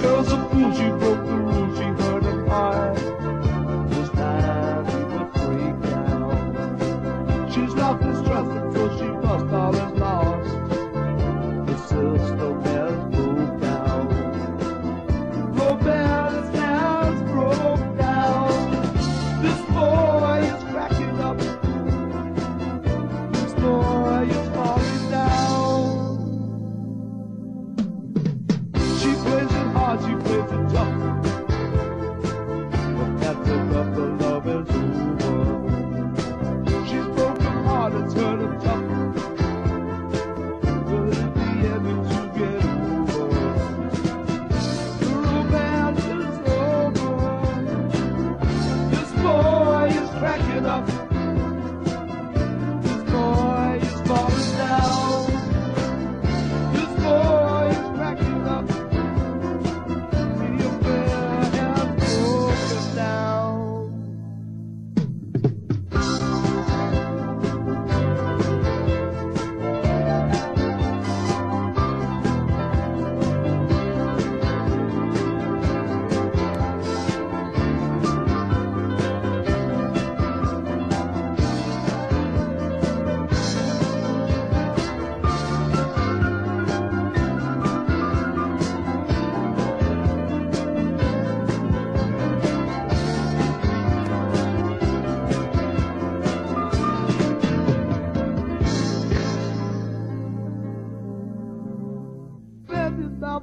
causa por debaixo. It she plays it tough. But after love, the love is over. She's broken hearted, and tough. In the end, it's you get over. The romance is over. Oh this boy is cracking up.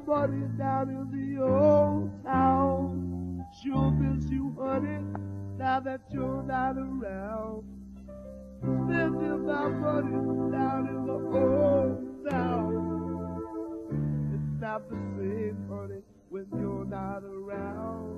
My down in the old town. Sure miss you, honey, now that you're not around. Spending my money down in the old town. It's not the same, honey, when you're not around.